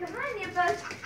Come on, you both.